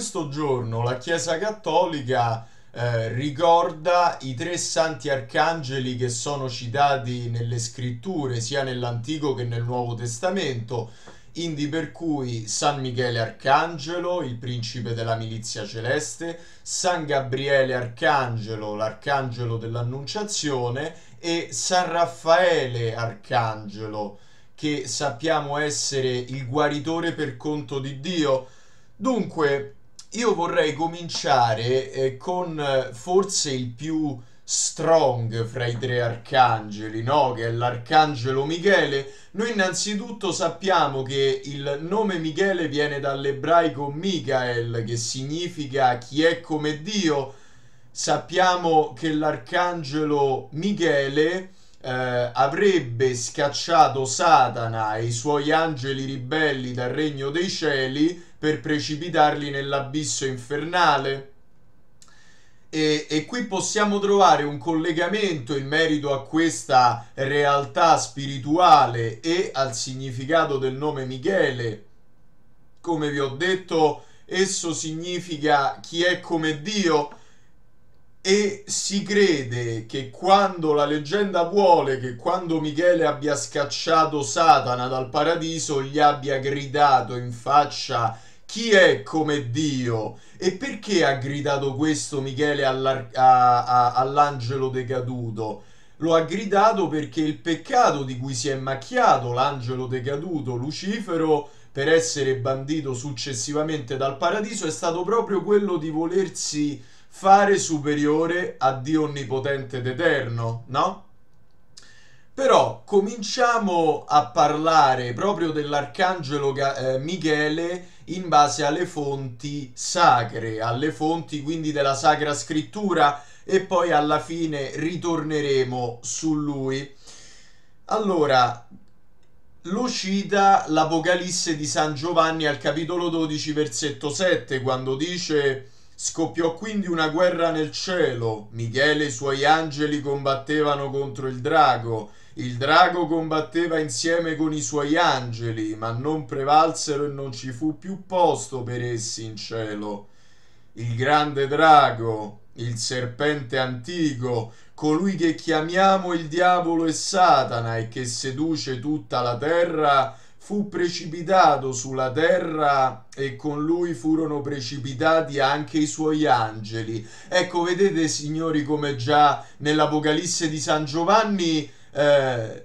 Questo giorno la Chiesa Cattolica eh, ricorda i tre santi arcangeli che sono citati nelle scritture, sia nell'Antico che nel Nuovo Testamento, indi per cui San Michele Arcangelo, il principe della milizia celeste, San Gabriele Arcangelo, l'arcangelo dell'Annunciazione, e San Raffaele Arcangelo, che sappiamo essere il guaritore per conto di Dio. Dunque, io vorrei cominciare eh, con eh, forse il più strong fra i tre arcangeli, no? Che è l'arcangelo Michele. Noi innanzitutto sappiamo che il nome Michele viene dall'ebraico Michael, che significa chi è come Dio. Sappiamo che l'arcangelo Michele eh, avrebbe scacciato Satana e i suoi angeli ribelli dal regno dei cieli per precipitarli nell'abisso infernale. E, e, qui possiamo trovare un collegamento in merito a questa realtà spirituale e al significato del nome Michele. Come vi ho detto, esso significa chi è come Dio e si crede che quando la leggenda vuole che quando Michele abbia scacciato Satana dal paradiso gli abbia gridato in faccia chi è come Dio? E perché ha gridato questo Michele all'angelo decaduto? Lo ha gridato perché il peccato di cui si è macchiato l'angelo decaduto, Lucifero, per essere bandito successivamente dal paradiso, è stato proprio quello di volersi fare superiore a Dio onnipotente ed eterno, no? Però cominciamo a parlare proprio dell'arcangelo eh, Michele in base alle fonti sacre, alle fonti quindi della Sacra Scrittura e poi alla fine ritorneremo su lui. Allora, lo cita l'Apocalisse di San Giovanni al capitolo 12 versetto 7 quando dice Scoppiò quindi una guerra nel cielo, Michele e i suoi angeli combattevano contro il drago, il drago combatteva insieme con i suoi angeli, ma non prevalsero e non ci fu più posto per essi in cielo. Il grande drago, il serpente antico, colui che chiamiamo il diavolo e Satana e che seduce tutta la terra, fu precipitato sulla terra e con lui furono precipitati anche i suoi angeli. Ecco, vedete signori come già nell'Apocalisse di San Giovanni eh,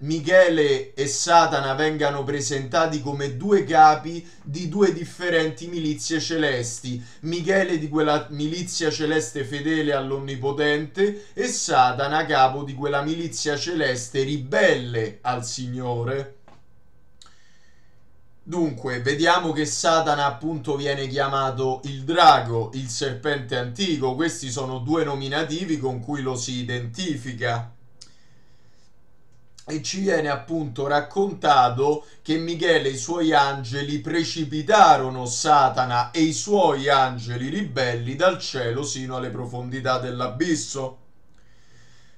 Michele e Satana vengano presentati come due capi di due differenti milizie celesti. Michele di quella milizia celeste fedele all'Onnipotente e Satana capo di quella milizia celeste ribelle al Signore. Dunque, vediamo che Satana appunto viene chiamato il drago, il serpente antico, questi sono due nominativi con cui lo si identifica. E ci viene appunto raccontato che Michele e i suoi angeli precipitarono Satana e i suoi angeli ribelli dal cielo sino alle profondità dell'abisso.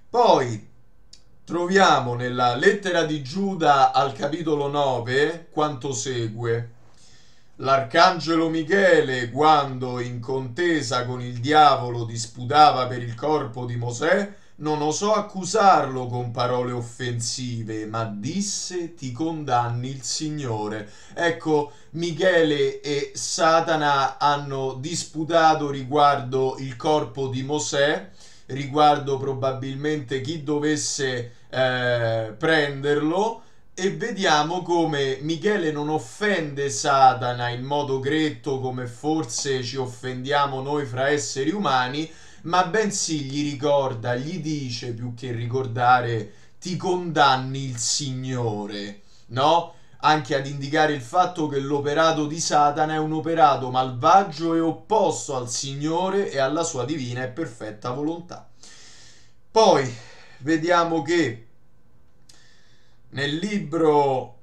Poi troviamo nella lettera di Giuda al capitolo 9 quanto segue. L'arcangelo Michele, quando in contesa con il diavolo disputava per il corpo di Mosè, non osò accusarlo con parole offensive, ma disse ti condanni il Signore. Ecco, Michele e Satana hanno disputato riguardo il corpo di Mosè, riguardo probabilmente chi dovesse eh, prenderlo e vediamo come Michele non offende Satana in modo gretto come forse ci offendiamo noi fra esseri umani, ma bensì gli ricorda, gli dice più che ricordare ti condanni il Signore, no? Anche ad indicare il fatto che l'operato di Satana è un operato malvagio e opposto al Signore e alla sua divina e perfetta volontà. Poi vediamo che nel libro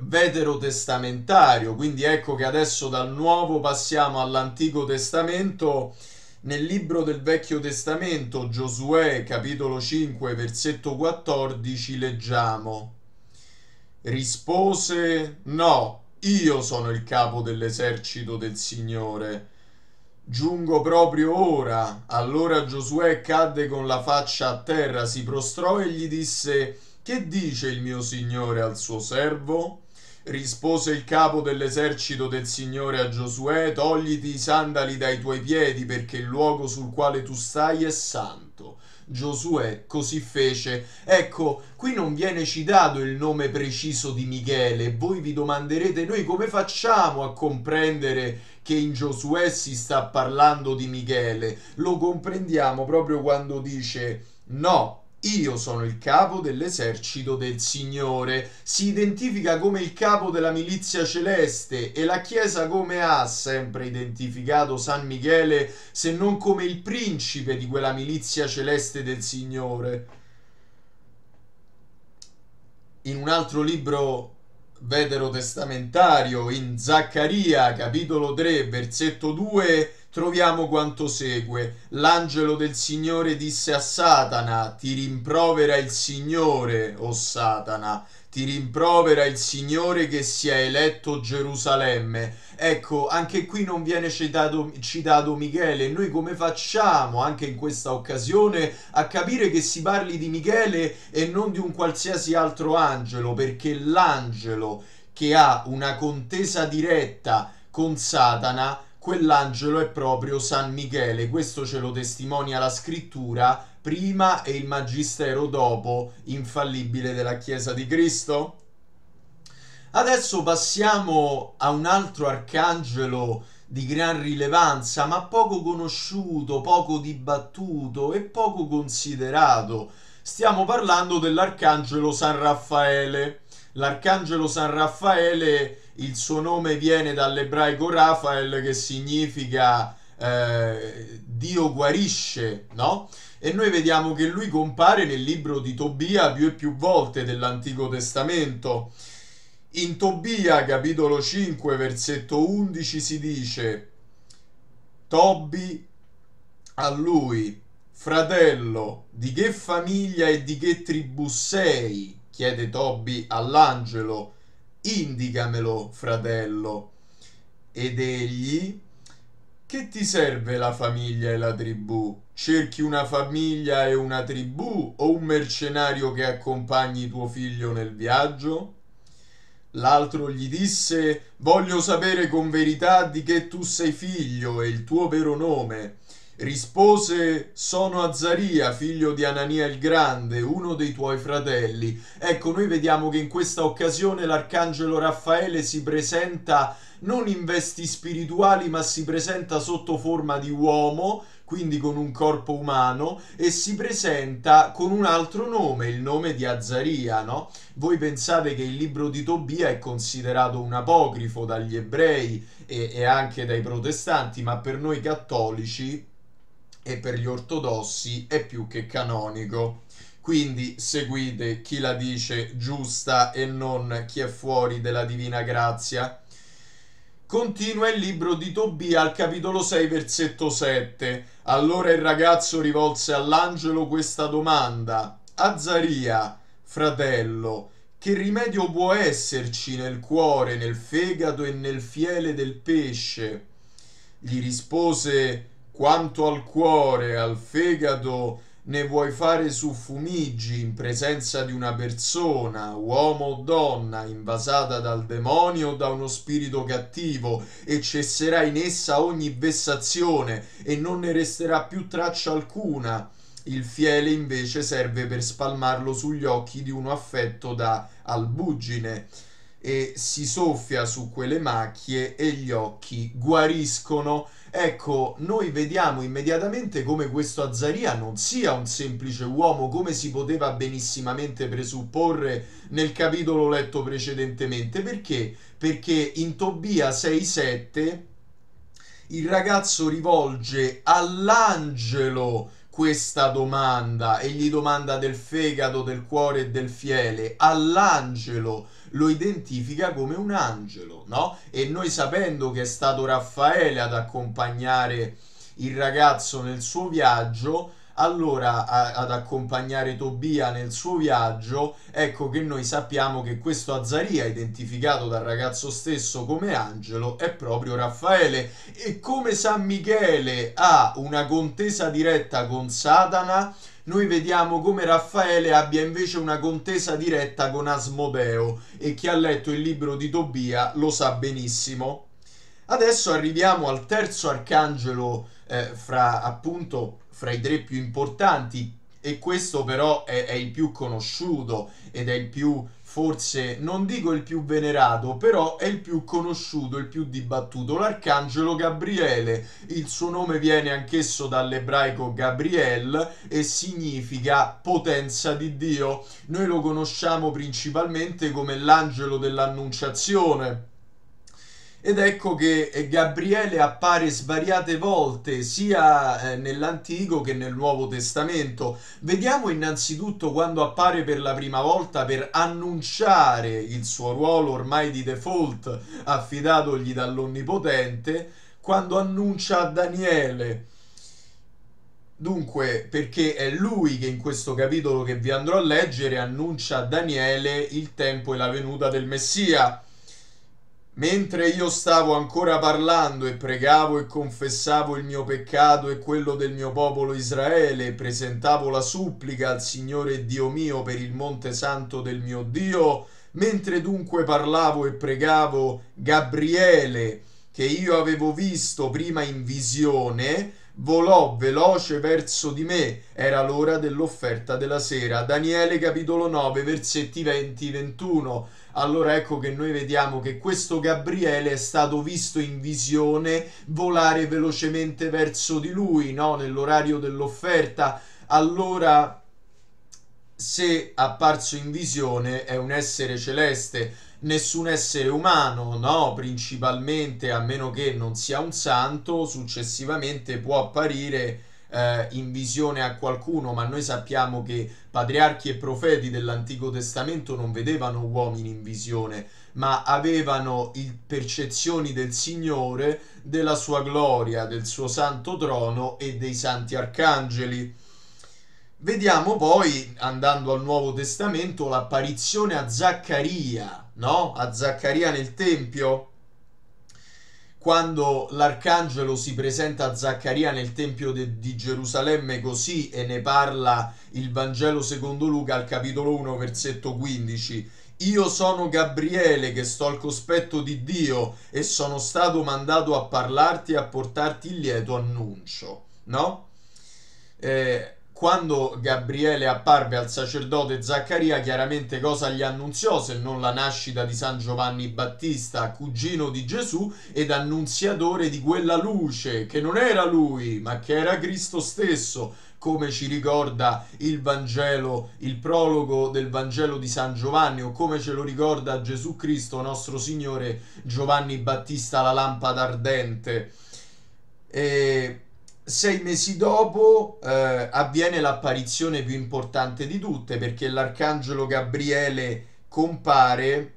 veterotestamentario, quindi ecco che adesso dal Nuovo passiamo all'Antico Testamento, nel libro del Vecchio Testamento, Giosuè capitolo 5 versetto 14, leggiamo Rispose no, io sono il capo dell'esercito del Signore. Giungo proprio ora. Allora Giosuè cadde con la faccia a terra, si prostrò e gli disse: Che dice il mio Signore al suo servo? Rispose il capo dell'esercito del Signore a Giosuè: Togliti i sandali dai tuoi piedi, perché il luogo sul quale tu stai è santo. Giosuè così fece. Ecco, qui non viene citato il nome preciso di Michele. Voi vi domanderete noi come facciamo a comprendere che in Giosuè si sta parlando di Michele? Lo comprendiamo proprio quando dice no, io sono il capo dell'esercito del Signore. Si identifica come il capo della milizia celeste e la Chiesa come ha sempre identificato San Michele se non come il principe di quella milizia celeste del Signore. In un altro libro veterotestamentario, in Zaccaria capitolo 3 versetto 2, troviamo quanto segue. L'angelo del Signore disse a Satana, ti rimprovera il Signore, o Satana, ti rimprovera il Signore che sia eletto Gerusalemme. Ecco, anche qui non viene citato, citato Michele. Noi come facciamo, anche in questa occasione, a capire che si parli di Michele e non di un qualsiasi altro angelo? Perché l'angelo che ha una contesa diretta con Satana quell'angelo è proprio San Michele, questo ce lo testimonia la scrittura prima e il magistero dopo, infallibile della Chiesa di Cristo. Adesso passiamo a un altro arcangelo di gran rilevanza, ma poco conosciuto, poco dibattuto e poco considerato. Stiamo parlando dell'arcangelo San Raffaele. L'arcangelo San Raffaele il suo nome viene dall'ebraico Rafael che significa eh, Dio guarisce, no? E noi vediamo che lui compare nel libro di Tobia più e più volte dell'Antico Testamento. In Tobia, capitolo 5, versetto 11, si dice: Tobi a lui, fratello, di che famiglia e di che tribù sei? chiede Tobi all'angelo indicamelo, fratello. Ed egli, che ti serve la famiglia e la tribù? Cerchi una famiglia e una tribù o un mercenario che accompagni tuo figlio nel viaggio? L'altro gli disse, voglio sapere con verità di che tu sei figlio e il tuo vero nome. Rispose, sono Azzaria, figlio di Anania il Grande, uno dei tuoi fratelli. Ecco, noi vediamo che in questa occasione l'arcangelo Raffaele si presenta non in vesti spirituali, ma si presenta sotto forma di uomo, quindi con un corpo umano, e si presenta con un altro nome, il nome di Azzaria, no? Voi pensate che il libro di Tobia è considerato un apocrifo dagli ebrei e, e anche dai protestanti, ma per noi cattolici e per gli ortodossi è più che canonico. Quindi seguite chi la dice giusta e non chi è fuori della divina grazia. Continua il libro di Tobia al capitolo 6 versetto 7. Allora il ragazzo rivolse all'angelo questa domanda. Azzaria, fratello, che rimedio può esserci nel cuore, nel fegato e nel fiele del pesce? Gli rispose quanto al cuore, al fegato, ne vuoi fare su fumigi in presenza di una persona, uomo o donna, invasata dal demonio o da uno spirito cattivo, e cesserà in essa ogni vessazione e non ne resterà più traccia alcuna. Il fiele invece serve per spalmarlo sugli occhi di uno affetto da albugine e si soffia su quelle macchie e gli occhi guariscono Ecco, noi vediamo immediatamente come questo Azzaria non sia un semplice uomo come si poteva benissimamente presupporre nel capitolo letto precedentemente. Perché? Perché in Tobia 6:7 il ragazzo rivolge all'angelo questa domanda e gli domanda del fegato, del cuore e del fiele all'angelo lo identifica come un angelo, no? E noi sapendo che è stato Raffaele ad accompagnare il ragazzo nel suo viaggio, allora a, ad accompagnare Tobia nel suo viaggio, ecco che noi sappiamo che questo Azzaria, identificato dal ragazzo stesso come angelo, è proprio Raffaele. E come San Michele ha una contesa diretta con Satana, noi vediamo come Raffaele abbia invece una contesa diretta con Asmodeo e chi ha letto il libro di Tobia lo sa benissimo. Adesso arriviamo al terzo arcangelo eh, fra appunto fra i tre più importanti e questo però è, è il più conosciuto ed è il più forse non dico il più venerato, però è il più conosciuto, il più dibattuto, l'arcangelo Gabriele. Il suo nome viene anch'esso dall'ebraico Gabriel e significa potenza di Dio. Noi lo conosciamo principalmente come l'angelo dell'annunciazione ed ecco che eh, Gabriele appare svariate volte sia eh, nell'Antico che nel Nuovo Testamento. Vediamo innanzitutto quando appare per la prima volta per annunciare il suo ruolo ormai di default affidatogli dall'Onnipotente, quando annuncia a Daniele. Dunque, perché è lui che in questo capitolo che vi andrò a leggere annuncia a Daniele il tempo e la venuta del Messia Mentre io stavo ancora parlando e pregavo e confessavo il mio peccato e quello del mio popolo Israele e presentavo la supplica al Signore Dio mio per il monte santo del mio Dio, mentre dunque parlavo e pregavo Gabriele, che io avevo visto prima in visione, volò veloce verso di me. Era l'ora dell'offerta della sera. Daniele capitolo 9, versetti 20-21 allora ecco che noi vediamo che questo Gabriele è stato visto in visione volare velocemente verso di lui, no? Nell'orario dell'offerta. Allora, se apparso in visione è un essere celeste, nessun essere umano, no? Principalmente, a meno che non sia un santo, successivamente può apparire eh, in visione a qualcuno, ma noi sappiamo che patriarchi e profeti dell'Antico Testamento non vedevano uomini in visione, ma avevano percezioni del Signore, della sua gloria, del suo santo trono e dei santi arcangeli. Vediamo poi, andando al Nuovo Testamento, l'apparizione a Zaccaria, no? A Zaccaria nel Tempio quando l'arcangelo si presenta a Zaccaria nel Tempio de, di Gerusalemme così e ne parla il Vangelo secondo Luca al capitolo 1 versetto 15 io sono Gabriele che sto al cospetto di Dio e sono stato mandato a parlarti e a portarti il lieto annuncio no? Eh, quando Gabriele apparve al sacerdote Zaccaria, chiaramente cosa gli annunziò se non la nascita di San Giovanni Battista, cugino di Gesù ed annunziatore di quella luce che non era lui, ma che era Cristo stesso, come ci ricorda il Vangelo, il prologo del Vangelo di San Giovanni o come ce lo ricorda Gesù Cristo, nostro Signore Giovanni Battista, la lampada ardente. E sei mesi dopo eh, avviene l'apparizione più importante di tutte perché l'arcangelo Gabriele compare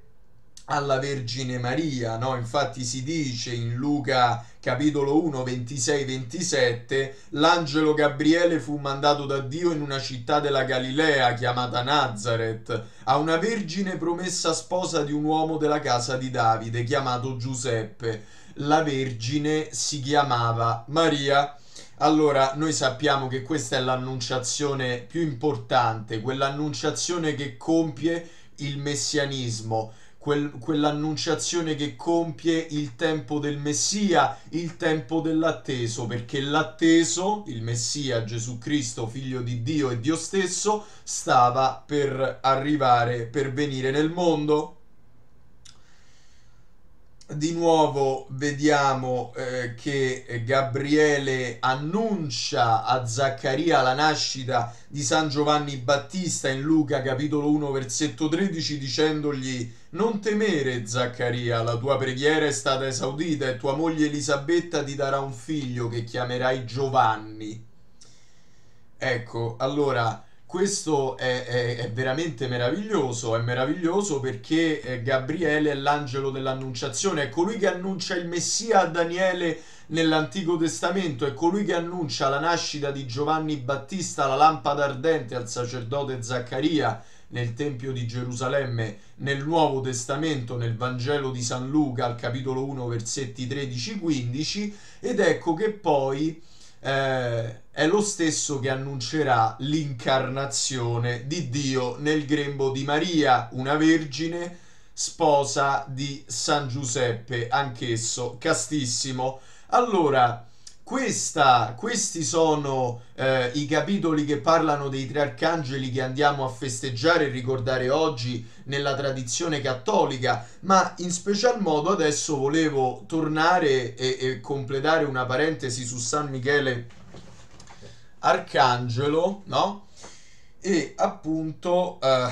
alla Vergine Maria, no? Infatti si dice in Luca capitolo 1 26 27 l'angelo Gabriele fu mandato da Dio in una città della Galilea chiamata Nazareth a una vergine promessa sposa di un uomo della casa di Davide chiamato Giuseppe. La vergine si chiamava Maria allora, noi sappiamo che questa è l'annunciazione più importante, quell'annunciazione che compie il messianismo, quel, quell'annunciazione che compie il tempo del Messia, il tempo dell'atteso, perché l'atteso, il Messia Gesù Cristo, figlio di Dio e Dio stesso, stava per arrivare, per venire nel mondo di nuovo vediamo eh, che Gabriele annuncia a Zaccaria la nascita di San Giovanni Battista in Luca capitolo 1 versetto 13 dicendogli non temere Zaccaria la tua preghiera è stata esaudita e tua moglie Elisabetta ti darà un figlio che chiamerai Giovanni. Ecco allora questo è, è, è, veramente meraviglioso, è meraviglioso perché eh, Gabriele è l'angelo dell'annunciazione, è colui che annuncia il Messia a Daniele nell'Antico Testamento, è colui che annuncia la nascita di Giovanni Battista, la lampada ardente al sacerdote Zaccaria nel Tempio di Gerusalemme, nel Nuovo Testamento, nel Vangelo di San Luca, al capitolo 1, versetti 13-15, ed ecco che poi eh, è lo stesso che annuncerà l'incarnazione di Dio nel grembo di Maria, una vergine sposa di San Giuseppe, anch'esso castissimo. Allora, questa, questi sono eh, i capitoli che parlano dei tre arcangeli che andiamo a festeggiare e ricordare oggi nella tradizione cattolica, ma in special modo adesso volevo tornare e, e completare una parentesi su San Michele Arcangelo, no? E appunto eh,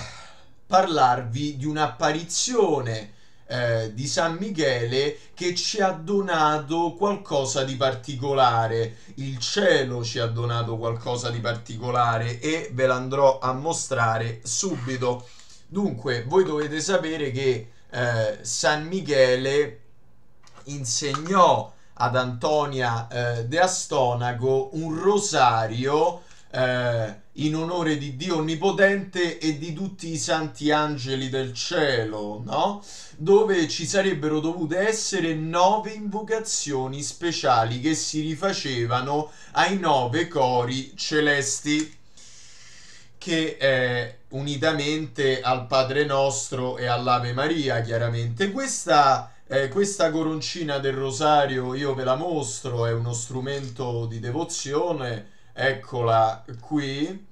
parlarvi di un'apparizione eh, di San Michele che ci ha donato qualcosa di particolare. Il cielo ci ha donato qualcosa di particolare e ve l'andrò a mostrare subito. Dunque, voi dovete sapere che eh, San Michele insegnò ad Antonia eh, de Astonago un rosario eh, in onore di Dio Onnipotente e di tutti i santi angeli del cielo, no? Dove ci sarebbero dovute essere nove invocazioni speciali che si rifacevano ai nove cori celesti che eh, unitamente al Padre Nostro e all'Ave Maria, chiaramente. Questa, eh, questa coroncina del rosario io ve la mostro, è uno strumento di devozione eccola qui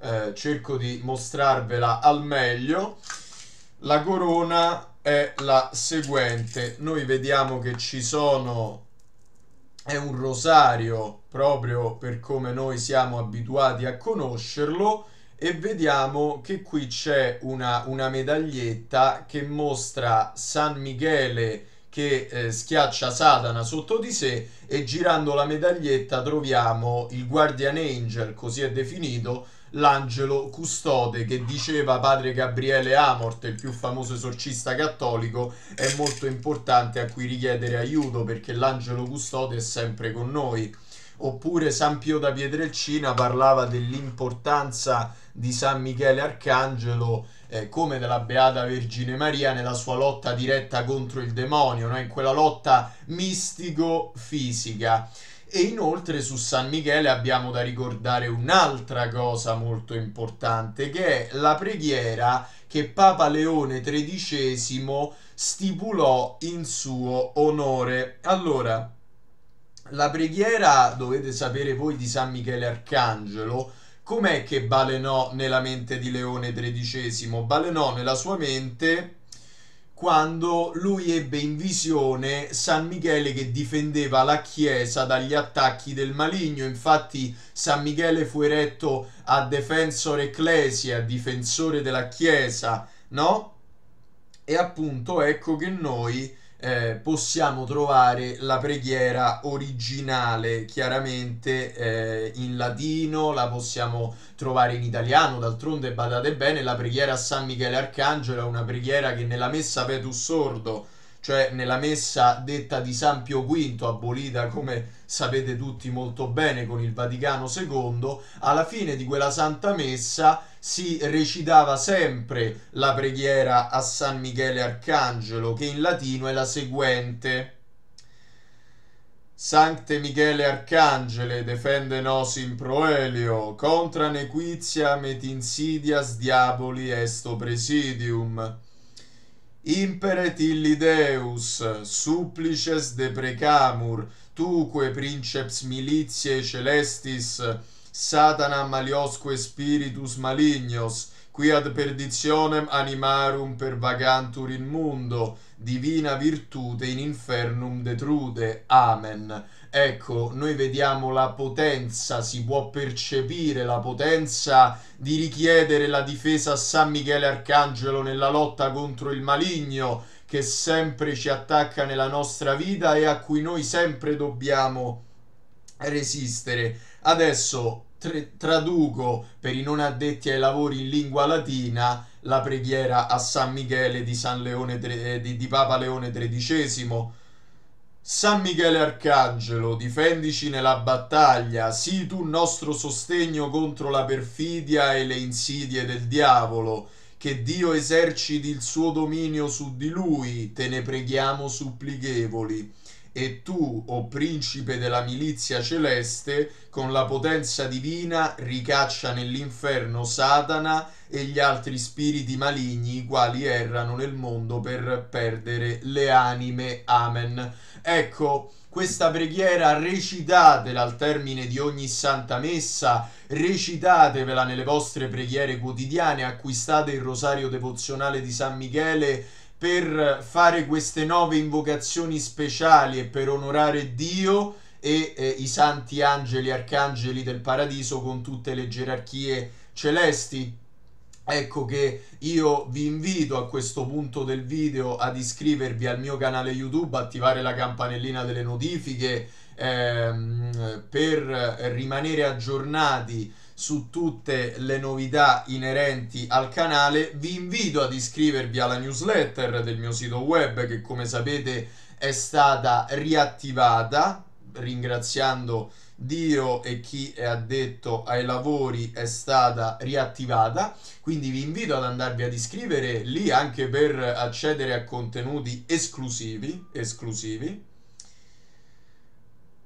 eh, cerco di mostrarvela al meglio. La corona è la seguente. Noi vediamo che ci sono è un rosario proprio per come noi siamo abituati a conoscerlo e vediamo che qui c'è una, una medaglietta che mostra San Michele che eh, schiaccia Satana sotto di sé e girando la medaglietta troviamo il Guardian Angel, così è definito, l'angelo custode che diceva padre Gabriele Amort, il più famoso esorcista cattolico, è molto importante a cui richiedere aiuto perché l'angelo custode è sempre con noi. Oppure San Pio da Pietrelcina parlava dell'importanza di San Michele Arcangelo eh, come della Beata Vergine Maria nella sua lotta diretta contro il demonio, no? in quella lotta mistico-fisica. E inoltre su San Michele abbiamo da ricordare un'altra cosa molto importante, che è la preghiera che Papa Leone XIII stipulò in suo onore. Allora, la preghiera, dovete sapere voi, di San Michele Arcangelo, com'è che balenò nella mente di Leone XIII? Balenò nella sua mente quando lui ebbe in visione San Michele che difendeva la Chiesa dagli attacchi del maligno. Infatti San Michele fu eretto a Defensor Ecclesia, difensore della Chiesa, no? E appunto ecco che noi eh, possiamo trovare la preghiera originale chiaramente eh, in latino, la possiamo trovare in italiano, d'altronde badate bene, la preghiera a San Michele Arcangelo è una preghiera che nella messa Petus Sordo cioè nella messa detta di San Pio V, abolita come sapete tutti molto bene con il Vaticano II, alla fine di quella santa messa si recitava sempre la preghiera a San Michele Arcangelo, che in latino è la seguente. Sancte Michele Arcangele, defende nos in proelio, contra nequizia met insidias diaboli esto presidium. Imperet illi Deus, supplices deprecamur, tuque princeps militiae celestis, satana maliosque spiritus malignos, qui ad perditionem animarum pervagantur in mundo, divina virtute in infernum detrude. Amen. Ecco, noi vediamo la potenza, si può percepire la potenza di richiedere la difesa a San Michele Arcangelo nella lotta contro il maligno che sempre ci attacca nella nostra vita e a cui noi sempre dobbiamo resistere. Adesso traduco per i non addetti ai lavori in lingua latina la preghiera a San Michele di, San Leone, di, di Papa Leone XIII San Michele Arcangelo, difendici nella battaglia, sii tu nostro sostegno contro la perfidia e le insidie del diavolo, che Dio eserciti il suo dominio su di lui, te ne preghiamo supplichevoli e tu, o principe della milizia celeste, con la potenza divina ricaccia nell'inferno Satana e gli altri spiriti maligni i quali errano nel mondo per perdere le anime. Amen. Ecco, questa preghiera recitatela al termine di ogni santa messa, recitatevela nelle vostre preghiere quotidiane, acquistate il rosario devozionale di San Michele per fare queste nove invocazioni speciali e per onorare Dio e eh, i santi angeli, arcangeli del paradiso con tutte le gerarchie celesti. Ecco che io vi invito a questo punto del video ad iscrivervi al mio canale YouTube, attivare la campanellina delle notifiche ehm, per rimanere aggiornati su tutte le novità inerenti al canale. Vi invito ad iscrivervi alla newsletter del mio sito web che come sapete è stata riattivata, ringraziando Dio e chi è addetto ai lavori è stata riattivata. Quindi vi invito ad andarvi ad iscrivere lì anche per accedere a contenuti esclusivi, esclusivi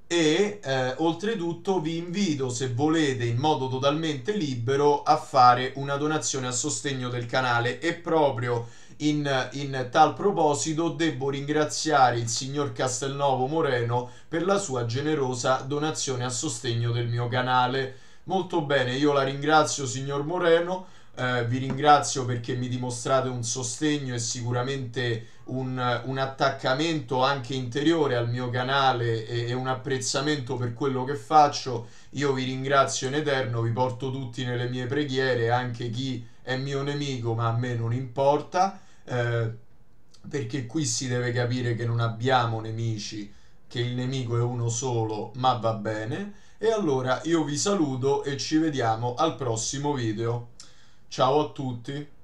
e eh, oltretutto vi invito se volete in modo totalmente libero a fare una donazione a sostegno del canale. E proprio in, in tal proposito devo ringraziare il signor Castelnovo Moreno per la sua generosa donazione a sostegno del mio canale. Molto bene io la ringrazio signor Moreno eh, vi ringrazio perché mi dimostrate un sostegno e sicuramente un, un attaccamento anche interiore al mio canale e, e, un apprezzamento per quello che faccio. Io vi ringrazio in eterno, vi porto tutti nelle mie preghiere, anche chi è mio nemico, ma a me non importa, eh, perché qui si deve capire che non abbiamo nemici, che il nemico è uno solo, ma va bene. E allora io vi saluto e ci vediamo al prossimo video. Ciao a tutti.